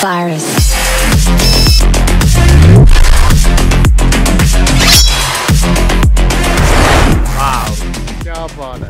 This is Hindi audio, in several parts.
virus.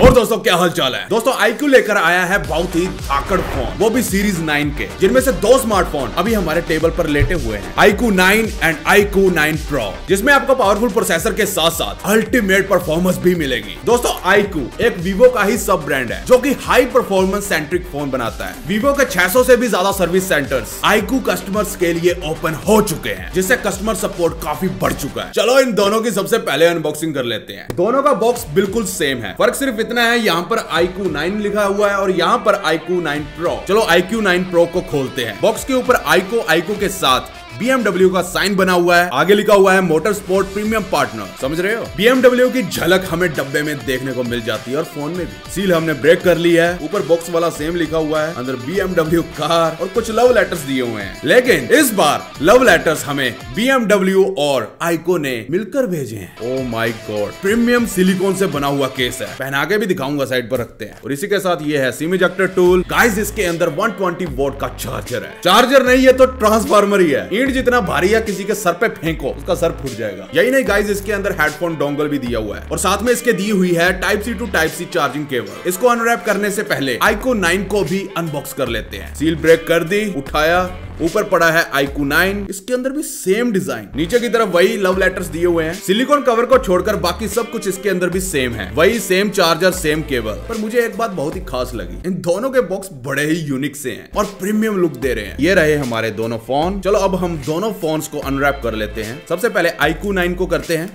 और दोस्तों, क्या हाल चाल है? दोस्तों iQ लेकर आया है बहुत ही धाकड़ फ़ोन वो भी सीरीज़ 9 के, जिनमें से दो स्मार्टफ़ोन अभी हमारे टेबल पर लेटे हुए हैं। iQ 9 एंड iQ 9 Pro, जिसमें आपको पावरफुल प्रोसेसर के साथ साथ अल्टीमेट परफॉर्मेंस भी मिलेगी। दोस्तों iQ एक वीवो का ही सब ब्रांड है, जो की हाई परफॉर्मेंस सेंट्रिक फ़ोन बनाता है। वीवो के 600 से भी ज़्यादा सर्विस सेंटर्स iQ कस्टमर्स के लिए ओपन हो चुके हैं, जिससे कस्टमर सपोर्ट काफ़ी बढ़ चुका है। चलो, इन दोनों की सबसे पहले अनबॉक्सिंग कर लेते हैं। दोनों का बॉक्स बिल्कुल सेम है, फ़र्क सिर्फ़ इतना है? यहाँ पर iQ 9 लिखा हुआ है और यहाँ पर iQ 9 Pro चलो iQ 9 Pro को खोलते हैं। बॉक्स के ऊपर iQ iQ के साथ। BMW का साइन बना हुआ है आगे लिखा हुआ है मोटर स्पोर्ट प्रीमियम पार्टनर समझ रहे हो? BMW की झलक हमें डब्बे में देखने को मिल जाती है और फ़ोन में भी। सील हमने ब्रेक कर ली है। ऊपर बॉक्स वाला सेम लिखा हुआ है अंदर BMW कार और कुछ लव लेटर्स दिए हुए हैं। लेकिन इस बार लव लेटर्स हमें BMW और आइको ने मिलकर भेजे हैं। Oh my god premium silicon से बना हुआ केस है। पहना के भी दिखाऊँगा साइड पर रखते हैं। और इसी के साथ ये है सिम इजेक्टर टूल गाइस इसके अंदर 120 वोल्ट का चार्जर है। चार्जर नहीं है तो ट्रांसफार्मर ही है। ईंट जितना भारी है किसी के सर पे फेंको, उसका सर फूट जाएगा। यही नहीं गाइज़ इसके अंदर हेडफोन डोंगल भी दिया हुआ है। और साथ में इसके दी हुई है type C to type C charging cable इसको अनरैप करने से पहले आईको नाइन को भी अनबॉक्स कर लेते हैं। सील ब्रेक कर दी, उठाया ऊपर पड़ा है आईकू 9 इसके अंदर भी सेम डिज़ाइन नीचे की तरफ़ वही लव लेटर्स दिए हुए हैं। सिलिकॉन कवर को छोड़कर बाकी सब कुछ इसके अंदर भी सेम है। वही सेम चार्जर सेम केबल पर मुझे एक बात बहुत ही खास लगी। इन दोनों के बॉक्स बड़े ही यूनिक से हैं और प्रीमियम लुक दे रहे हैं। ये रहे हमारे दोनों फ़ोन चलो अब हम दोनों फ़ोन को अनरैप कर लेते हैं। सबसे पहले आईकू नाइन को करते हैं।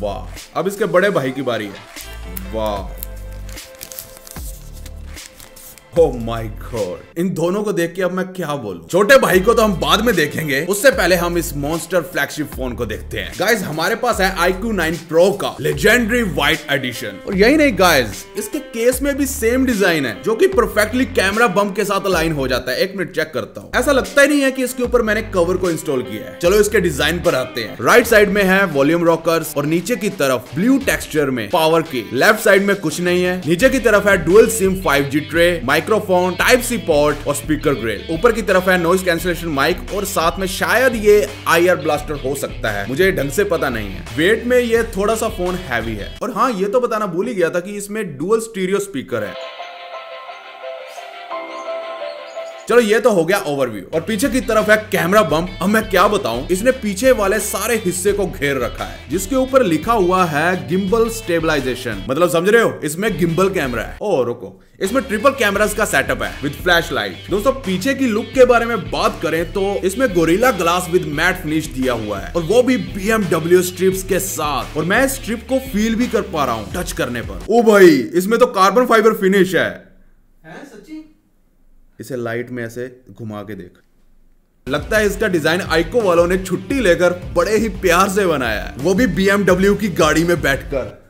वाह। अब इसके बड़े भाई की बारी है। वाह। ओ माय गॉड इन दोनों को देख के अब मैं क्या बोलूँ? छोटे भाई को तो हम बाद में देखेंगे। उससे पहले हम इस मॉन्स्टर फ्लैगशिप फ़ोन को देखते हैं। गाइस हमारे पास है iQ 9 Pro का लेजेंडरी व्हाइट एडिशन और यही नहीं गाइस इसके केस में भी सेम डिज़ाइन है, जो कि परफेक्टली कैमरा बम के साथ अलाइन हो जाता है। एक मिनट चेक करता हूँ। ऐसा लगता ही नहीं है की इसके ऊपर मैंने कवर को इंस्टॉल किया है। चलो इसके डिज़ाइन पर आते हैं। राइट साइड में है वॉल्यूम रॉकर्स और नीचे की तरफ़ ब्लू टेक्सचर में पावर की लेफ़्ट साइड में कुछ नहीं है। नीचे की तरफ़ है dual SIM 5G tray microphone type C port और स्पीकर ग्रेड ऊपर की तरफ़ है नॉइस कैंसिलेशन माइक और साथ में शायद ये आईआर ब्लास्टर हो सकता है। मुझे ढंग से पता नहीं है। वेट में ये थोड़ा सा फ़ोन हैवी है। और हाँ ये तो बताना भूल ही गया था कि इसमें डुअल स्टीरियो स्पीकर है। चलो, ये तो हो गया ओवरव्यू और पीछे की तरफ़ है कैमरा बम अब मैं क्या बताऊँ? इसने पीछे वाले सारे हिस्से को घेर रखा है, जिसके ऊपर लिखा हुआ है गिम्बल स्टेबलाइजेशन मतलब समझ रहे हो? इसमें गिम्बल कैमरा है। ओ रुको। इसमें ट्रिपल कैमरास का सेटअप है विद फ्लैश लाइट दोस्तों, पीछे की लुक के बारे में बात करें तो इसमें Gorilla Glass with matte finish दिया हुआ है, और वो भी BMW स्ट्रिप्स के साथ। और मैं स्ट्रिप को फील भी कर पा रहा हूँ टच करने पर। ओ भाई, इसमें तो कार्बन फाइबर फिनिश है। इसे लाइट में ऐसे घुमा के देख। लगता है इसका डिज़ाइन आइको वालों ने छुट्टी लेकर बड़े ही प्यार से बनाया है। वो भी बीएमडब्ल्यू की गाड़ी में बैठकर।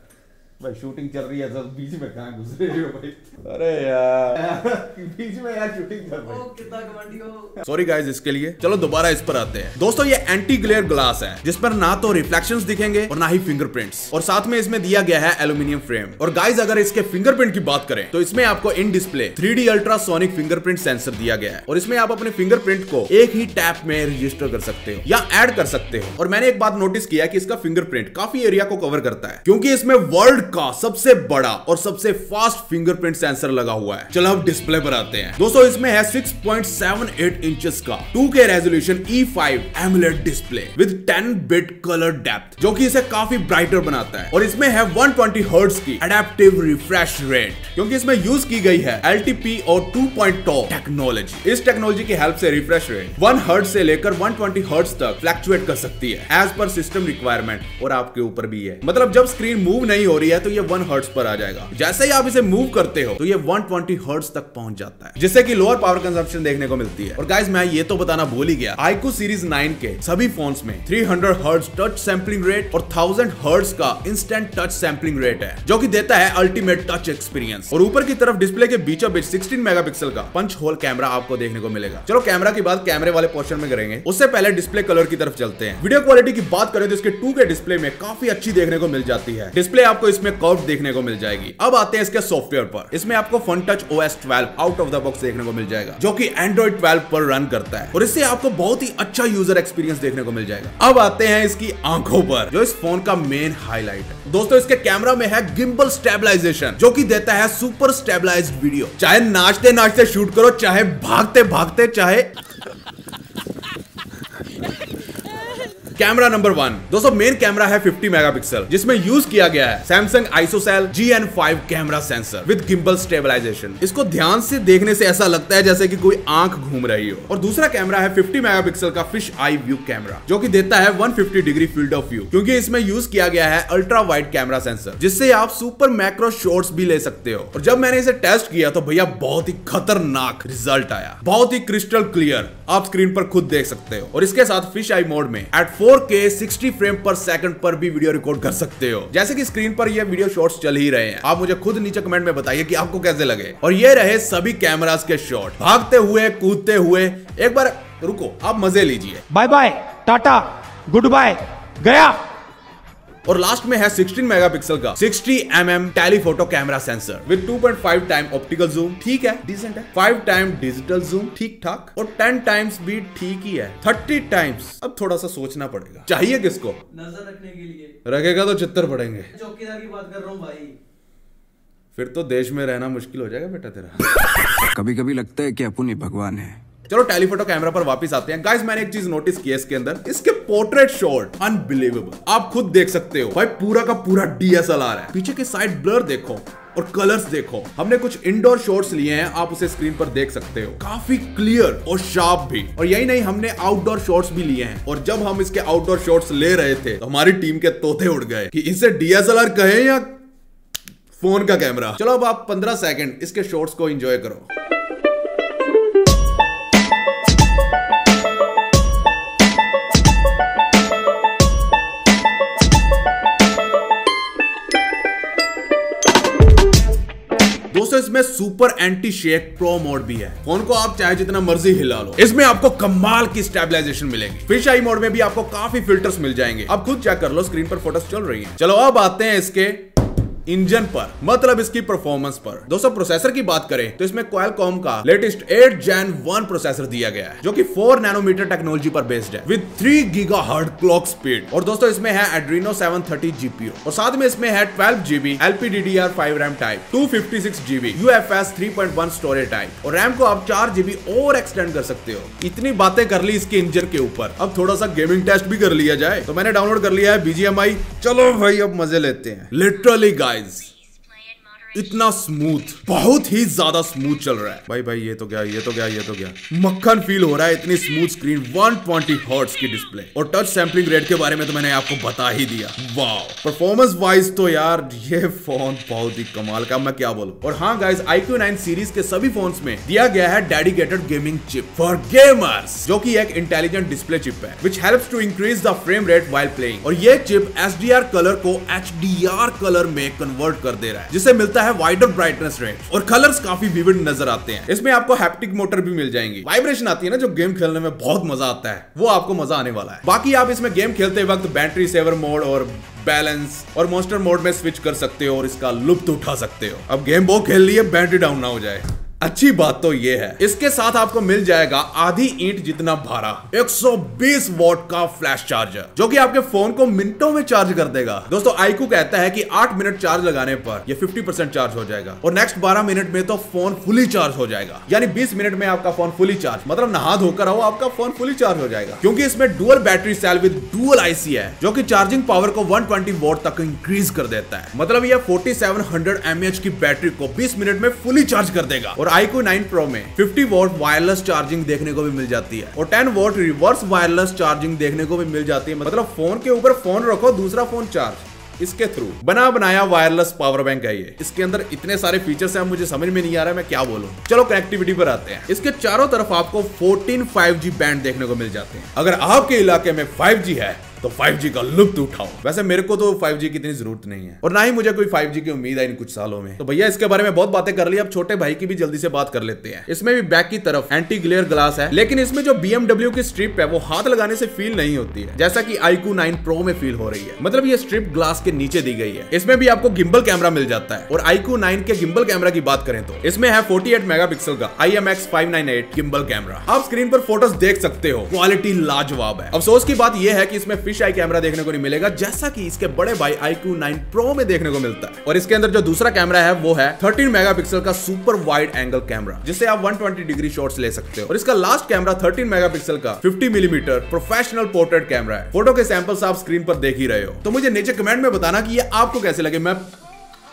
भाई शूटिंग चल रही है सब बीच में कहाँ घुस रहे हो भाई? अरे यार। बीच में यार शूटिंग चल रही हो। सॉरी गाइस इसके लिए। चलो दोबारा इस पर आते हैं। दोस्तों ये एंटी ग्लेयर ग्लास है जिस पर ना तो रिफ्लेक्शंस दिखेंगे और ना ही फिंगरप्रिंट्स और साथ में इसमें दिया गया है एल्यूमिनियम फ्रेम और गाइस अगर इसके फिंगरप्रिंट की बात करें तो इसमें आपको in display 3D ultrasonic fingerprint sensor दिया गया है। और इसमें आप अपने फिंगरप्रिंट को एक ही टैप में रजिस्टर कर सकते हो या एड कर सकते हो। और मैंने एक बात नोटिस किया कि इसका फिंगरप्रिंट काफ़ी एरिया को कवर करता है क्योंकि इसमें वर्ल्ड का सबसे बड़ा और सबसे फास्ट फिंगरप्रिंट सेंसर लगा हुआ है। चलो अब डिस्प्ले पर आते हैं। दोस्तों, इसमें है 6.78 इंचेस का 2K resolution E5 AMOLED display with 10 bit colour depth जो कि इसे काफ़ी ब्राइटर बनाता है। और इसमें है 120 हर्ट्ज की एडेप्टिव रिफ्रेश रेट क्योंकि इसमें यूज़ की गई है LTP और 2.2 टेक्नोलॉजी इस टेक्नोलॉजी की हेल्प से रिफ्रेश रेट 1 हर्ट्ज से लेकर 120 हर्ट्ज तक फ्लैक्चुएट कर सकती है एज पर सिस्टम रिक्वायरमेंट और आपके ऊपर भी है। मतलब जब स्क्रीन मूव नहीं हो रही है तो ये 1 हर्ट्ज पर आ जाएगा। जैसे ही आप इसे मूव करते हो तो ये 120 हर्ट्ज तक पहुँच जाता है, जिससे कि लोअर पावर कंजप्शन देखने को मिलती है। और गाइस मैं ये तो बताना भूल ही गया। आईकू सीरीज़ 9 के सभी फोन्स में 300 हर्ट्ज टच सैंपलिंग रेट और 1000 हर्ट्ज का इंस्टेंट टच सैंपलिंग रेट है, जो की देता है अल्टीमेट टच एक्सपीरियंस और ऊपर की तरफ़ डिस्प्ले के बीचों बीच 16 मेगापिक्सल का पंच होल कैमरा आपको देखने को मिलेगा। चलो कैमरा की बात कैमरे वाले पोर्शन में करेंगे। उससे पहले डिस्प्ले कलर की तरफ़ चलते हैं। वीडियो क्वालिटी की बात करें तो इसके टू के डिस्प्ले में काफ़ी अच्छी देखने को मिल जाती है। डिस्प्ले आपको इसमें इसमें कर्व देखने को मिल जाएगी। अब आते हैं इसके सॉफ्टवेयर पर। इसमें आपको Funtouch O S twelve out of the box देखने को मिल जाएगा, जो कि एंड्रॉइड ट्वेल्व पर रन करता है। और इससे आपको बहुत ही अच्छा यूज़र एक्सपीरियंस देखने को मिल जाएगा। अब आते हैं इसकी आँखों पर, जो इस फ़ोन का मेन हाईलाइट है। दोस्तों, इसके कैमरा में है गिम्बल स्टेबलाइजेशन जो कि देता है सुपर स्टेबलाइज्ड वीडियो चाहे नाचते नाचते शूट करो, चाहे भागते भागते चाहे कैमरा नंबर वन दोस्तों मेन कैमरा है 50 मेगापिक्सल जिसमें यूज़ किया गया है Samsung ISOCELL GN5 camera sensor with gimbal stabilisation इसको ध्यान से देखने से ऐसा लगता है जैसे कि कोई आँख घूम रही हो। और दूसरा कैमरा है 50 मेगापिक्सल का फ़िश आई व्यू कैमरा जो कि देता है 150 डिग्री फ़ील्ड ऑफ़ व्यू क्योंकि इसमें यूज़ किया गया है अल्ट्रा वाइड कैमरा सेंसर जिससे आप सुपर मैक्रो शॉट्स भी ले सकते हो। और जब मैंने इसे टेस्ट किया तो भैया बहुत ही खतरनाक रिज़ल्ट आया। बहुत ही क्रिस्टल क्लियर आप स्क्रीन पर खुद देख सकते हो। और इसके साथ फ़िश आई मोड में at 4K 60 frame per second पर भी वीडियो रिकॉर्ड कर सकते हो। जैसे कि स्क्रीन पर ये वीडियो शॉट्स चल ही रहे हैं। आप मुझे खुद नीचे कमेंट में बताइए कि आपको कैसे लगे। और ये रहे सभी कैमरास के शॉर्ट भागते हुए, कूदते हुए, एक बार रुको, आप मज़े लीजिए। Bye bye tata good bye गया। और लास्ट में है 16 मेगापिक्सल का 60 mm telephoto camera sensor with 2.5 time optical zoom ठीक है? डिसेंट है? 5 टाइम डिजिटल जूम ठीक ठाक? और 10 टाइम्स भी ठीक ही है. 30 टाइम्स अब थोड़ा सा सोचना पड़ेगा. चाहिए किसको? नज़र रखने के लिए। रखेगा तो चित्तर पड़ेंगे. चौकीदार की बात कर रहा हूँ भाई। फिर तो देश में रहना मुश्किल हो जाएगा बेटा तेरा. कभी कभी लगता है कि अपन ही भगवान है। चलो टेलीफोटो कैमरा पर वापस आते हैं। गाइस मैंने एक चीज़ नोटिस की है इसके अंदर। इसके पोर्ट्रेट शॉट अनबिलीवेबल आप खुद देख सकते हो। भाई, पूरा का पूरा डीएसएलआर है। पीछे के साइड ब्लर देखो और कलर्स देखो। हमने कुछ इंडोर शॉट्स लिए हैं, आप उसे स्क्रीन पर देख सकते हो। काफ़ी क्लियर और शार्प भी। और यही नहीं, हमने आउटडोर शॉट्स भी लिए हैं। और जब हम इसके आउटडोर शॉट्स ले रहे थे तो हमारी टीम के तोते उड़ गए कि इसे डीएसएलआर कहें या फ़ोन का कैमरा चलो अब आप 15 सेकंड इसके शॉट्स को एंजॉय करो। दोस्तों इसमें super anti shake pro mode भी है। फ़ोन को आप चाहे जितना मर्ज़ी हिला लो। इसमें आपको कमाल की स्टेबलाइजेशन मिलेगी। फ़िश आई मोड में भी आपको काफ़ी फिल्टर्स मिल जाएँगे। आप खुद चेक कर लो स्क्रीन पर फोटोस चल रही है। चलो, अब आते हैं इसके इंजन पर मतलब इसकी परफॉर्मेंस पर। दोस्तों प्रोसेसर की बात करें तो इसमें क्वालकॉम का लेटेस्ट 8 जैन 1 प्रोसेसर दिया गया है, जो कि 4 नैनोमीटर टेक्नोलॉजी पर बेस्ड है with 3 giga hertz clock speed और दोस्तों, इसमें है एड्रीनो 730 जीपीयू और साथ में इसमें है 12 GB LPDDR 5 RAM type 256 GB UFS 3.1 storage type और रैम को आप 4 जीबी और एक्सटेंड कर सकते हो। इतनी बातें कर ली इसके इंजन के ऊपर। अब थोड़ा सा गेमिंग टेस्ट भी कर लिया जाए तो मैंने डाउनलोड कर लिया है बीजीएमआई चलो भाई, अब मज़े लेते हैं। लिटरली गाइज़ इतना स्मूथ बहुत ही ज़्यादा स्मूथ चल रहा है। भाई भाई, ये तो क्या ये तो क्या ये तो क्या मक्खन फील हो रहा है इतनी स्मूथ स्क्रीन 120 ट्वेंटी की डिस्प्ले और टच सैम्पलिंग रेट के बारे में तो मैंने आपको बता ही दिया। वाओ परफॉर्मेंस वाइज तो यार, ये फ़ोन बहुत ही कमाल का, मैं क्या बोलूँ? और हाँ गाइस iQ 9 सीरीज़ के सभी फ़ोन में दिया गया है dedicated gaming chip for gamers जो की एक इंटेलिजेंट डिस्प्ले चिप है which help to increase the frame rate while playing और ये चिप एच कलर को एचडीआर कलर में कन्वर्ट कर दे रहा है जिससे मिलता है वाइडर ब्राइटनेस रेंज और कलर्स काफ़ी विविड नज़र आते हैं। इसमें आपको हैप्टिक मोटर भी मिल जाएँगी। वाइब्रेशन आती है ना जो गेम खेलने में बहुत मज़ा आता है। वो आपको मज़ा आने वाला है। बाकी आप इसमें गेम खेलते वक्त बैटरी सेवर मोड और बैलेंस और मोस्टर मोड में स्विच कर सकते हो और इसका लुप्त उठा सकते हो। अब गेम वो खेल लिए बैटरी डाउन ना हो जाए। अच्छी बात तो ये है। इसके साथ आपको मिल जाएगा आधी ईंट जितना भारा 120 वॉट का फ्लैश चार्जर, जो कि आपके फ़ोन को मिनटों में चार्ज कर देगा। दोस्तों, आईकू कहता है कि 8 मिनट चार्ज लगाने पर ये 50% चार्ज हो जाएगा। और नेक्स्ट 12 मिनट में तो फ़ोन फुली चार्ज हो जाएगा। यानी 20 मिनट में आपका फ़ोन फुली चार्ज मतलब नहा धोकर आओ, आपका फ़ोन फुली चार्ज हो जाएगा। क्योंकि इसमें dual battery cell with dual IC है, जो की चार्जिंग पावर को 120 वोट तक इंक्रीज कर देता है। मतलब ये 4700 mAh की बैटरी को 20 मिनट में फुली चार्ज कर देगा। और iQOO 9 Pro में 50 वोट वायरलेस चार्जिंग देखने को भी मिल जाती है और 10 वोट रिवर्स वायरलेस चार्जिंग देखने को भी मिल जाती है। मतलब फ़ोन के ऊपर फ़ोन रखो, दूसरा फ़ोन चार्ज इसके थ्रू बना बनाया वायरलेस पावर बैंक है ये। इसके अंदर इतने सारे फीचर्स हैं, मुझे समझ में नहीं आ रहा मैं क्या बोलूँ। चलो कनेक्टिविटी पर आते हैं। इसके चारों तरफ़ आपको 14 5G बैंड देखने को मिल जाते हैं। अगर आपके इलाके में 5G है तो 5G का लुप्त उठाओ। वैसे मेरे को तो 5G की इतनी ज़रूरत नहीं है। और ना ही मुझे कोई 5G की उम्मीद है इन कुछ सालों में। तो भैया, इसके बारे में बहुत बातें कर ली। अब छोटे भाई की भी जल्दी से बात कर लेते हैं। इसमें भी बैक की तरफ़ एंटी ग्लेयर ग्लास है। लेकिन इसमें जो BMW की स्ट्रिप है, वो हाथ लगाने से फील नहीं होती है। जैसा की आईकू नाइन प्रो में फील हो रही है। मतलब ये स्ट्रिप ग्लास के नीचे दी गई है। इसमें भी आपको गिम्बल कैमरा मिल जाता है। और आईकू नाइन के गिम्बल कैमरा की बात करें तो इसमें है 48 मेगापिक्सल का IMX 598 गिम्बल कैमरा आप स्क्रीन पर फ़ोटोज़ देख सकते हो। क्वालिटी लाजवाब है। अफसोस की बात यह है की इसमें फ़िश आई कैमरा देखने को नहीं मिलेगा, जैसा कि इसके बड़े भाई आई क्यू नाइन प्रो में देखने को मिलता है। और इसके अंदर जो दूसरा कैमरा है, वो है 13 मेगापिक्सल का सुपर वाइड एंगल कैमरा जिससे आप 120 डिग्री शॉर्ट ले सकते हो। और इसका लास्ट कैमरा 13 मेगापिक्सल का 50 मिलीमीटर प्रोफेशनल पोर्ट्रेट कैमरा है। फ़ोटो के सैंपल्स आप स्क्रीन पर देख ही रहे हो। तो मुझे नीचे कमेंट में बताना की आपको कैसे लगे। मैं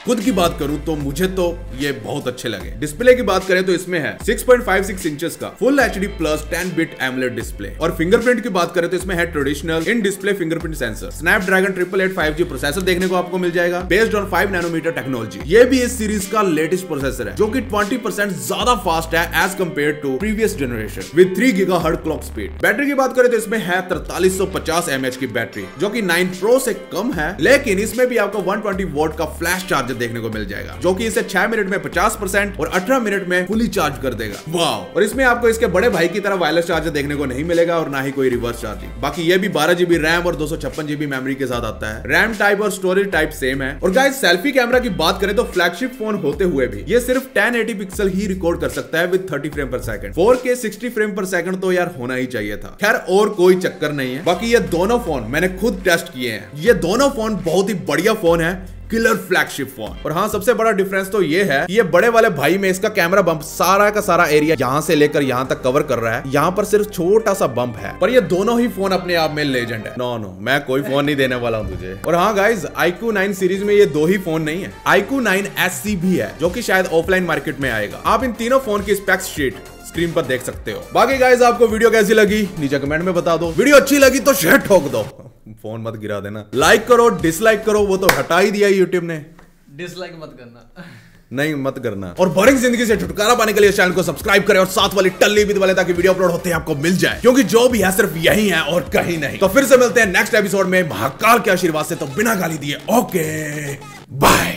खुद की बात करूँ तो मुझे तो ये बहुत अच्छे लगे। डिस्प्ले की बात करें तो इसमें है 6.56 इंचेस का full H D plus 10 bit AMOLED display और फिंगरप्रिंट की बात करें तो इसमें है traditional in display fingerprint sensor snap Snapdragon triple eight five G processor देखने को आपको मिल जाएगा बेस्ड ऑन 5 नैनोमीटर टेक्नोलॉजी ये भी इस सीरीज़ का लेटेस्ट प्रोसेसर है, जो की ट्वेंटी ज़्यादा फास्ट है as compared to previous generation with 3 giga clock speed battery की बात करें तो इसमें है तरतालीस सौ पचास एमएच की बैटरी जो की नाइन प्रो से कम है, लेकिन इसमें भी आपको 120 वोल्ट का फ्लैश चार्जर देखने को मिल जाएगा, जो कि इसे 6 मिनट में 50 परसेंट और 18 मिनट में फुली चार्ज कर देगा। वाह और इसमें आपको इसके बड़े भाई की तरह वायरलेस चार्जर देखने को नहीं मिलेगा और ना ही कोई रिवर्स चार्जिंग बाकी ये भी बारह जीबी रैम और दो जीबी मेमोरी के साथ आता है। रैम टाइप और स्टोरेज टाइप सेम है। और गाइस सेल्फी कैमरा की बात करें तो फ्लैगशिप फ़ोन होते हुए भी ये सिर्फ़ 1080 पिक्सल ही रिकॉर्ड कर सकता है with 30 frame per second 4K 60 frame per second तो यार होना ही चाहिए था। खैर, और कोई चक्कर नहीं है। बाकी ये दोनों फ़ोन मैंने खुद टेस्ट किए हैं। ये दोनों फ़ोन बहुत ही बढ़िया फ़ोन है। किलर फ्लैगशिप फ़ोन और हाँ सबसे बड़ा डिफरेंस तो ये है, ये बड़े वाले भाई में इसका कैमरा बम्प सारा का सारा एरिया यहाँ से लेकर यहाँ तक कवर कर रहा है। यहाँ पर सिर्फ़ छोटा सा बम्प है। पर ये दोनों ही फ़ोन अपने आप में लेजेंड है। नो नो मैं कोई फ़ोन नहीं देने वाला हूँ तुझे। और हाँ गाइज़ आईक्यू नाइन सीरीज़ में ये दो ही फ़ोन नहीं है। आईक्यू नाइन एस भी है, जो की शायद ऑफलाइन मार्केट में आएगा। आप इन तीनों फ़ोन की स्पेक्स शीट स्क्रीन पर देख सकते हो। बाकी गाइज़ आपको वीडियो कैसी लगी? नीचे कमेंट में बता दो। वीडियो अच्छी लगी तो शेयर ठोक दो। फ़ोन मत गिरा देना। लाइक करो डिसलाइक करो वो तो हटा ही दिया यूट्यूब ने। डिसलाइक मत करना। नहीं मत करना। और बोरिंग ज़िंदगी से छुटकारा पाने के लिए चैनल को सब्सक्राइब करें और साथ वाली टल्ली भी वाले ताकि वीडियो अपलोड होते हैं आपको मिल जाए। क्योंकि जो भी है सिर्फ़ यही है और कहीं नहीं। तो फिर से मिलते हैं नेक्स्ट एपिसोड में। महाकाल के आशीर्वाद से तो बिना गाली दिए। Okay bye